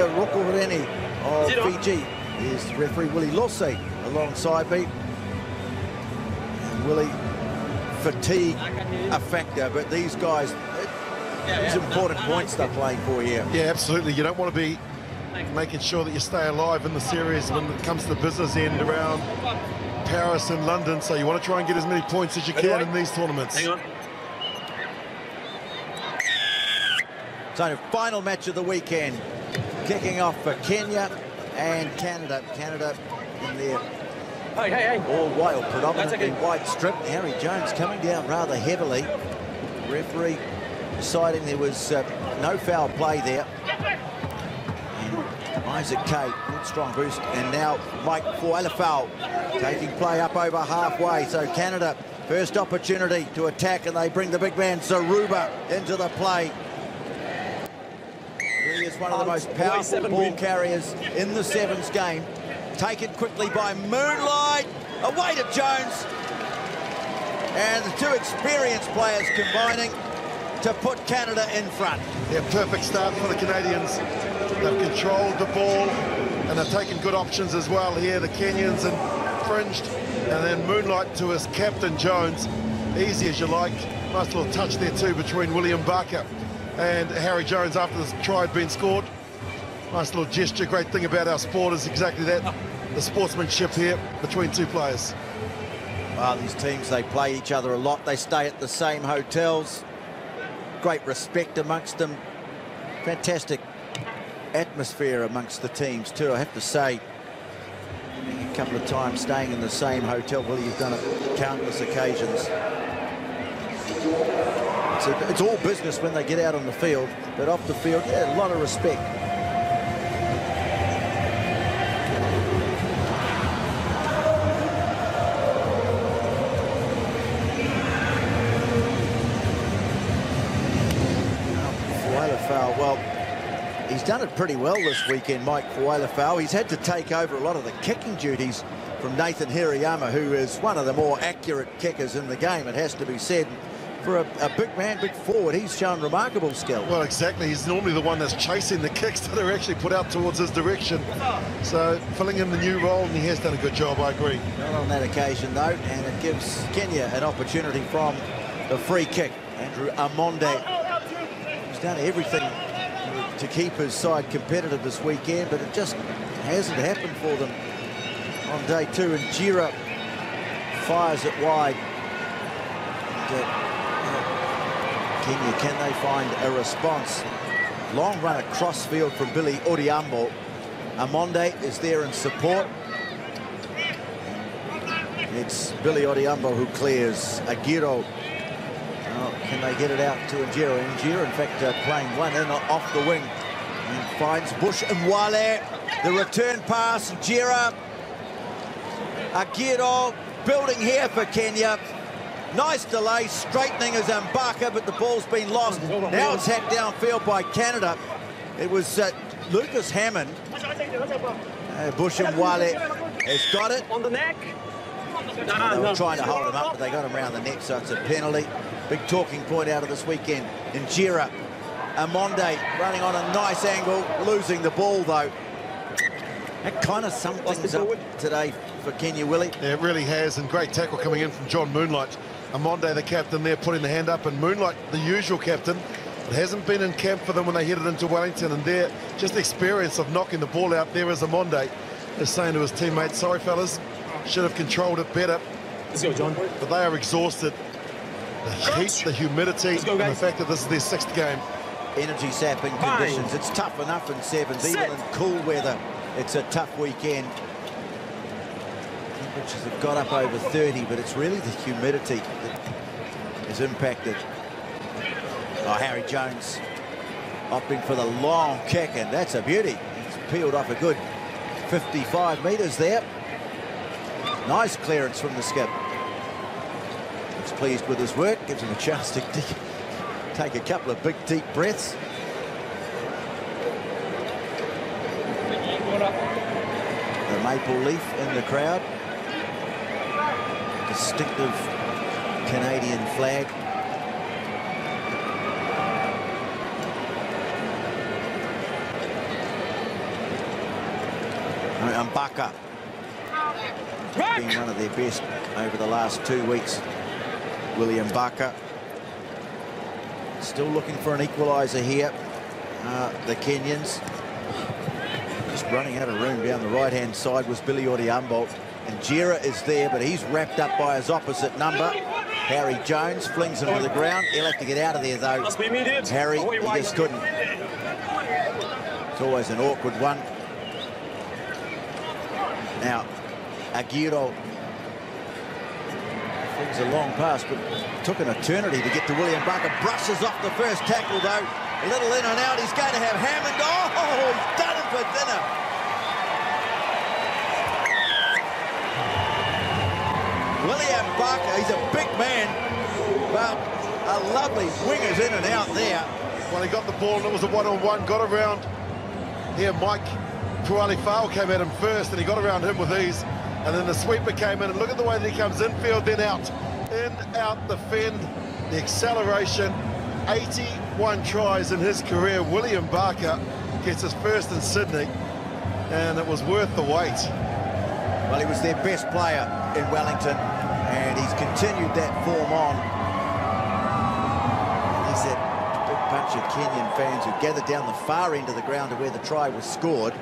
Rokoreni of Fiji is referee Willie Losse alongside me. And Willie, fatigue a factor, but these guys, these important points they're playing for here. Yeah, absolutely. You don't want to be making sure that you stay alive in the series when it comes to the business end around Paris and London. So you want to try and get as many points as you can in these tournaments. Hang on. So final match of the weekend, kicking off for Kenya and Canada. Canada in their Hey, hey, hey. all white, predominantly white strip. Harry Jones coming down rather heavily. Referee deciding there was uh, no foul play there. And Isaac Kaay, good strong boost. And now Mike Fuailefau taking play up over halfway. So Canada, first opportunity to attack, and they bring the big man Zaruba into the play. He is one of the most powerful ball win. carriers in the sevens game. Taken quickly by Moonlight. Away to Jones. And the two experienced players combining to put Canada in front. Yeah, perfect start for the Canadians. They've controlled the ball and they've taken good options as well here. The Kenyans and fringed. And then Moonlight to his captain, Jones. Easy as you like. Nice little touch there too between William Ambaka and Harry Jones after the try had been scored. Nice little gesture. Great thing about our sport is exactly that. The sportsmanship here between two players. These teams, they play each other a lot. They stay at the same hotels. Great respect amongst them. Fantastic atmosphere amongst the teams too, I have to say. A couple of times staying in the same hotel. Well, you've done it countless occasions. It's, a- it's all business when they get out on the field, but off the field, yeah, a lot of respect. Well, he's done it pretty well this weekend, Mike Fuailefau. He's had to take over a lot of the kicking duties from Nathan Hirayama, who is one of the more accurate kickers in the game, it has to be said. For a, a big man, big forward, he's shown remarkable skill. Well, exactly. He's normally the one that's chasing the kicks that are actually put out towards his direction. So filling in the new role, and he has done a good job, I agree. Not on that occasion, though, and it gives Kenya an opportunity from the free kick. Andrew Amonde, who's done everything to keep his side competitive this weekend, but it just hasn't happened for them on day two. And Injera fires it wide. And, uh, Kenya, can they find a response? Long run across field from Billy Odhiambo. Amonde is there in support. It's Billy Odhiambo who clears. Agero. Oh, can they get it out to Injera? Injera, in fact, uh, playing one in off the wing. And finds Bush Mwale. The return pass, Injera. Agero building here for Kenya. Nice delay, straightening as Ambaka, but the ball's been lost. Now it's hacked downfield by Canada. It was uh, Lucas Hammond. Uh, Bush Mwale has got it. On the neck. They were trying to hold him up, but they got him around the neck, so it's a penalty. Big talking point out of this weekend. Injera, Amonde running on a nice angle, losing the ball though. That kind of sums things up today for Kenya Willie. Yeah, it really has, and great tackle coming in from John Moonlight. Amonde, the captain there, putting the hand up, and Moonlight, the usual captain, it hasn't been in camp for them when they headed into Wellington, and there, just the experience of knocking the ball out there as Amonde is saying to his teammates, sorry fellas, should have controlled it better, Let's go, John. but they are exhausted. The heat, the humidity, go, and the fact that this is their sixth game. Energy sapping Fine. conditions. It's tough enough in sevens, Sit. even in cool weather. It's a tough weekend. Temperatures have got up over 30, but it's really the humidity that has impacted. Oh, Harry Jones opting for the long kick, and that's a beauty. He's peeled off a good 55 metres there. Nice clearance from the skip. Looks pleased with his work, gives him a chance to take a couple of big, deep breaths. The maple leaf in the crowd. Distinctive Canadian flag. Ambaka being one of their best over the last two weeks. William Ambaka still looking for an equaliser here. Uh, the Kenyans just running out of room down the right-hand side was Billy Odhiambo. And Injera is there, but he's wrapped up by his opposite number. Harry Jones flings him to the ground. He'll have to get out of there, though. Must be immediate. Harry, Away he just couldn't. It's always an awkward one. Now, Agero flings a long pass, but took an eternity to get to William Ambaka. Brushes off the first tackle, though. A little in and out. He's going to have Hammond. Oh, he's done it for dinner. William Ambaka, he's a big man, but a lovely wingers in and out there. Well, he got the ball and it was a one-on-one, got around. Here, Mike Fuailefau came at him first and he got around him with ease. And then the sweeper came in and look at the way that he comes infield, then out. In, out, defend, the acceleration. 81 tries in his career. William Ambaka gets his first in Sydney and it was worth the wait. Well, he was their best player in Wellington, and he's continued that form on. There's that big bunch of Kenyan fans who gathered down the far end of the ground to where the try was scored.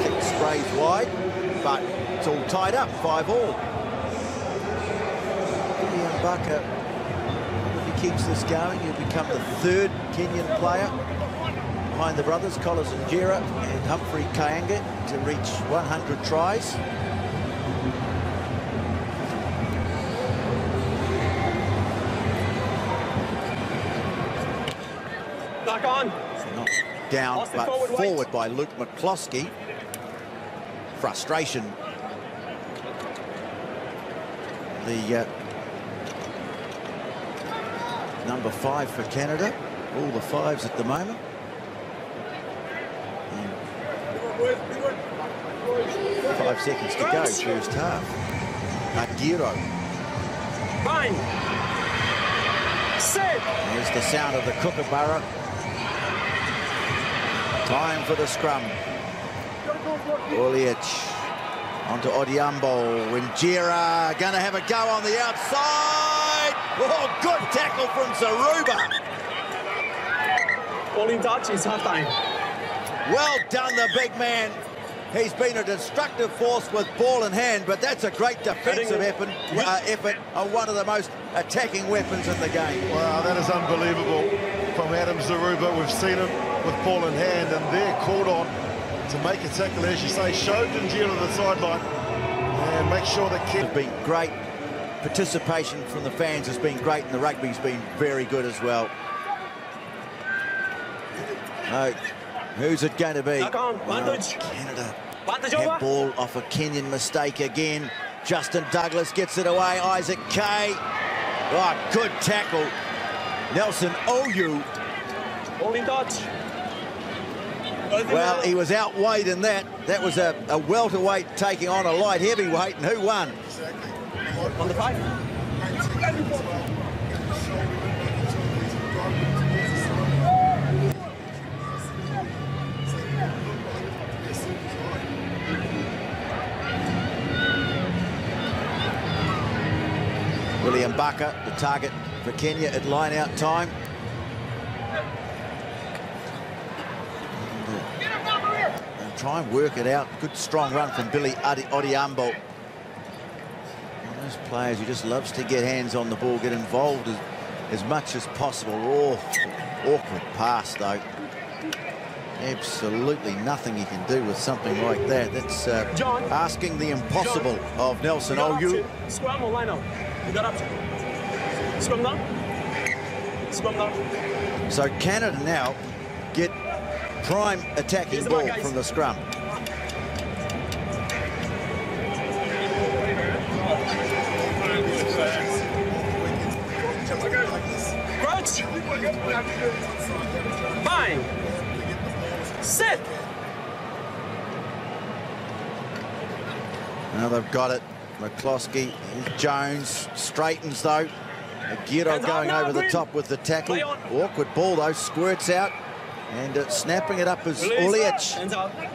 Kick sprays wide, but it's all tied up, five all. William Ambaka, if he keeps this going, he'll become the third Kenyan player behind the brothers, Collins Injera and Humphrey Kayange to reach 100 tries. Back on. Not down, Austin but forward, forward, by Luke McCloskey. Frustration. The uh, number five for Canada. All the fives at the moment. And Five seconds to go, first half. Agero. Fine. Set. There's the sound of the kookaburra. Time for the scrum. Oliech onto Odhiambo. Injera going to have a go on the outside. Oh, good tackle from Zaruba. All in touch is half time. Well done, the big man. He's been a destructive force with ball in hand, but that's a great defensive effort, uh, effort on one of the most attacking weapons in the game. Wow, that is unbelievable from Adam Zaruba. We've seen him with ball in hand, and they're called on to make a tackle, as you say, showed show Danjira the sideline and make sure that It's Kent been great. Participation from the fans has been great, and the rugby's been very good as well. Oh, who's it going to be? On, Well, Canada over. ball off a Kenyan mistake again. Justin Douglas gets it away. Isaac Kaay. Oh, good tackle. Nelson Oyoo. All in touch. Well, he was outweighed in that. That was a, a welterweight taking on a light heavyweight, and who won? on the five. William Ambaka, the target for Kenya at line-out time. And, try and work it out. Good strong run from Billy Adi- Odhiambo. One of those players who just loves to get hands on the ball, get involved as, as much as possible. Oh, awkward pass, though. Absolutely nothing he can do with something like that. That's uh, John. asking the impossible of Nelson You Oyoo. Up to. Scrum or line out. You got up to. Scrum down. Scrum down. So Canada now get prime attacking ball guys. from the scrum. Crouch. Fine. Set. Now they've got it. McCloskey, Jones straightens though. Up going over the top with the tackle. Awkward ball though, squirts out. And uh, snapping it up is. Oliech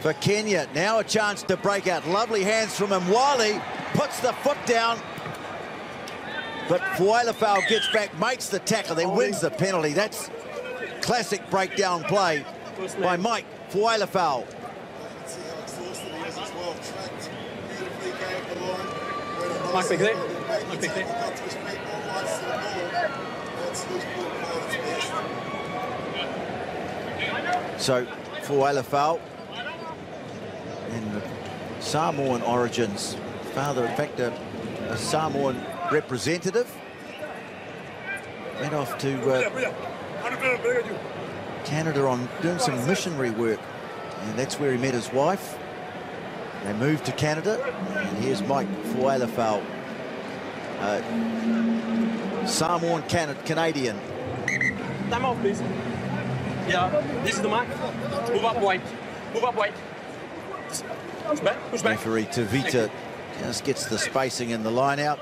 for Kenya. Now a chance to break out. Lovely hands from him. Mwale. Puts the foot down. But Fuailefau gets back, makes the tackle, then wins the penalty. That's classic breakdown play by Mike Fuailefau. See how exhausted he is as well. Tracked beautifully, gave the line. Went a Mark pick there. made the Mark pick tackle, there. got to his feet, all rights to the ball. That's loose its best. So Fuailefau in the Samoan origins. Father, in fact, a, a Samoan representative. Went off to uh, Canada on doing some missionary work. And that's where he met his wife. They moved to Canada. And here's Mike Fuailefau. Uh, Samoan Can Canadian. Time off, please. Yeah, this is the mark. Move up wide. Move up wide. Push back, push back. Referee Tavita just gets the spacing in the line out.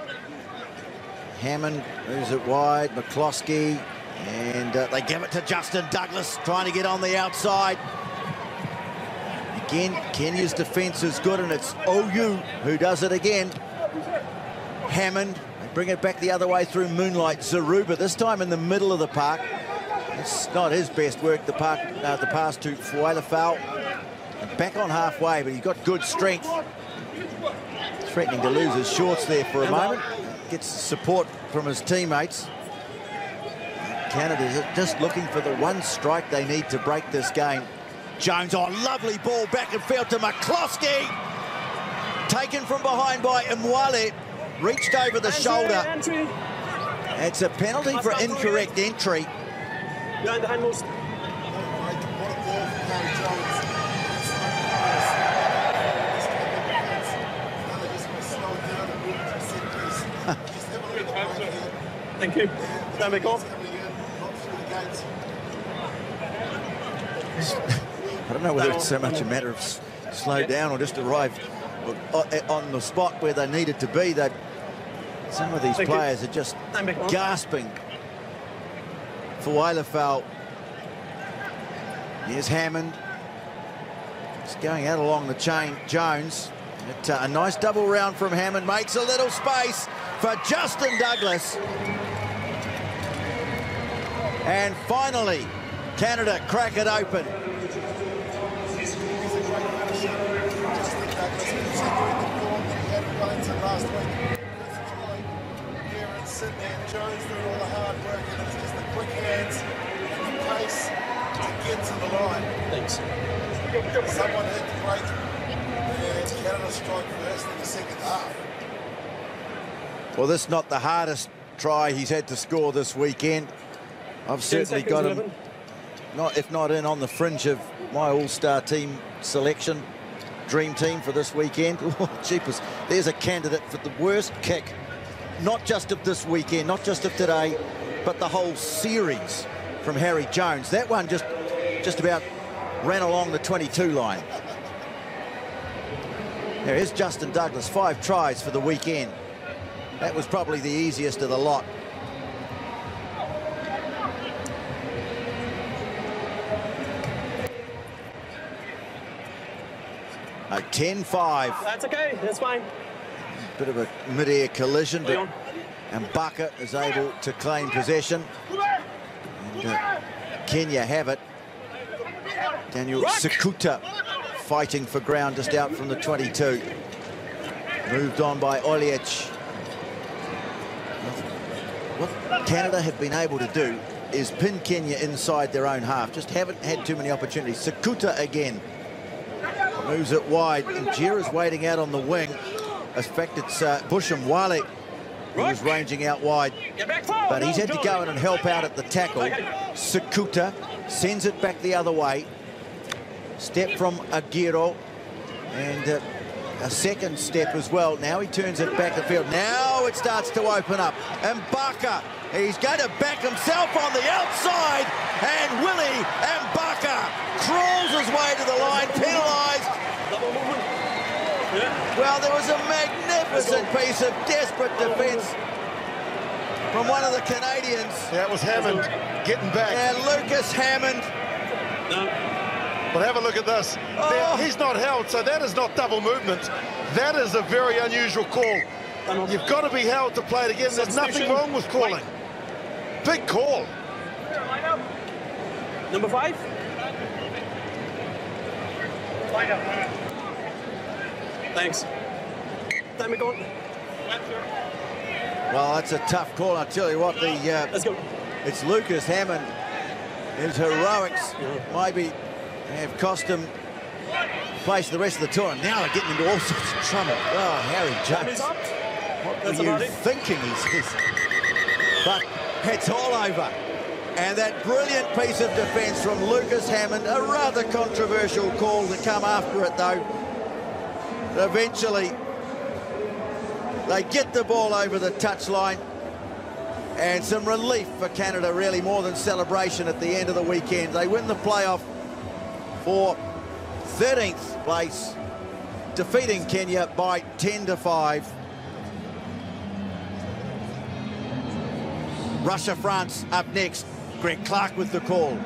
Hammond moves it wide. McCloskey. And uh, they give it to Justin Douglas, trying to get on the outside. Again, Kenya's defence is good, and it's OU who does it again. Hammond, they bring it back the other way through Moonlight. Zaruba, this time in the middle of the park. It's not his best work, the, park, uh, the pass to Fuailefau. And back on halfway, but he's got good strength. Threatening to lose his shorts there for a moment. Gets support from his teammates. Canada's just looking for the one strike they need to break this game. Jones on lovely ball back and field to McCloskey. Taken from behind by Mwale. Reached over the shoulder. Entry. It's a penalty for incorrect entry. Behind the hindmost. What a ball from Harry Jones. Another just gonna slow it down and move it to set piece. Just have a look at the break here. Thank you. Stand back off. Coming in, not through the gates. I don't know whether it's so much a matter of slow down or just arrive on the spot where they needed to be. That some of these players are just Time back on. gasping for Weilefeld. Here's Hammond. It's going out along the chain. Jones. It, uh, a nice double round from Hammond makes a little space for Justin Douglas. And finally, Canada crack it open. He's a great finisher. Justin Douglas continuing the that he had in last week. Chris Troy here in Sydney and doing all the hard work and it's just the quick hands and the pace to get to the line. Thanks. Someone hit the break and Canada strike first in the second half. Well, this is not the hardest try he's had to score this weekend. I've certainly got him, not if not in on the fringe of my all-star team selection, dream team for this weekend. Jeepers, there's a candidate for the worst kick, not just of this weekend, not just of today, but the whole series from Harry Jones. That one just, just about ran along the 22 line. There is Justin Douglas, five tries for the weekend. That was probably the easiest of the lot. A 10-5, That's okay. That's fine. bit of a mid-air collision, but and Bucket is able to claim possession. And uh, Kenya have it. Daniel Sikuta fighting for ground just out from the 22. Moved on by Oliech. What Canada have been able to do is pin Kenya inside their own half. Just haven't had too many opportunities. Sikuta again. Moves it wide. Injera's waiting out on the wing. In fact, it's uh, Bush Mwale who's ranging out wide. But he's had to go in and help out at the tackle. Sikuta sends it back the other way. Step from Agero. And uh, a second step as well. Now he turns it back the field. Now it starts to open up. And Barker, he's going to back himself on the outside. And Willie Ambaka crawls his way to the line, penalised. Double movement. Yeah. Well, there was a magnificent piece of desperate defence from one of the Canadians. That was Hammond getting back. And Lucas Hammond No. But have a look at this. Oh. He's not held, so that is not double movement. That is a very unusual call. You've got to be held to play it again. There's nothing wrong with calling. Big call. Number five. Thanks. Time it going. Well, that's a tough call. I'll tell you what, the uh, Let's go. it's Lucas Hammond. His heroics maybe have cost him place the rest of the tour. And now they're getting into all sorts of trouble. Oh, Harry Jones. What That's were you thinking, he says. But it's all over. And that brilliant piece of defence from Lucas Hammond, a rather controversial call to come after it, though. Eventually, they get the ball over the touchline. And some relief for Canada, really, more than celebration at the end of the weekend. They win the playoff for 13th place, defeating Kenya by 10 to 5. Russia, France up next. Greg Clark with the call.